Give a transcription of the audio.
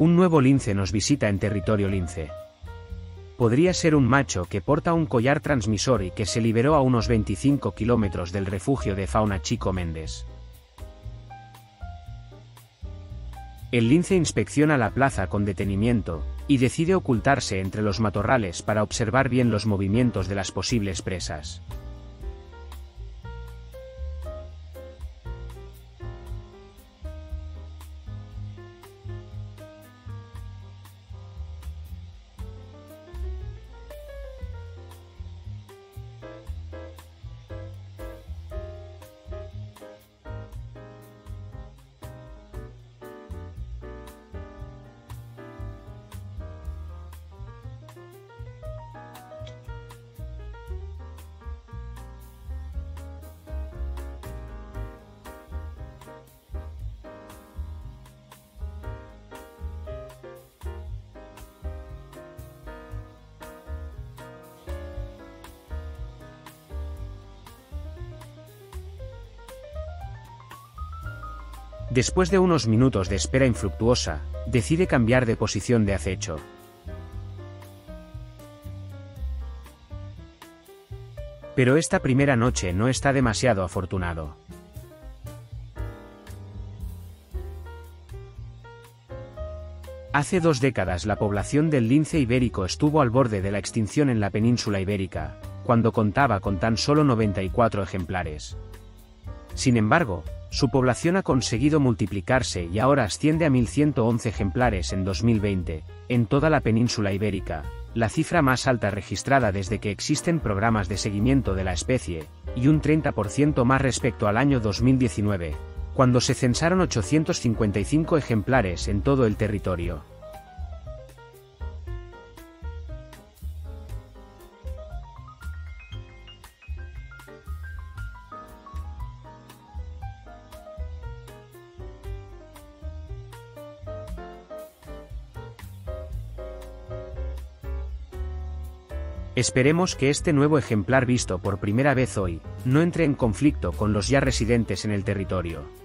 Un nuevo lince nos visita en territorio lince. Podría ser un macho que porta un collar transmisor y que se liberó a unos 25 kilómetros del refugio de fauna Chico Méndez. El lince inspecciona la plaza con detenimiento, y decide ocultarse entre los matorrales para observar bien los movimientos de las posibles presas. Después de unos minutos de espera infructuosa, decide cambiar de posición de acecho. Pero esta primera noche no está demasiado afortunado. Hace dos décadas la población del lince ibérico estuvo al borde de la extinción en la península ibérica, cuando contaba con tan solo 94 ejemplares. Sin embargo, su población ha conseguido multiplicarse y ahora asciende a 1.111 ejemplares en 2020, en toda la península ibérica, la cifra más alta registrada desde que existen programas de seguimiento de la especie, y un 30% más respecto al año 2019, cuando se censaron 855 ejemplares en todo el territorio. Esperemos que este nuevo ejemplar visto por primera vez hoy, no entre en conflicto con los ya residentes en el territorio.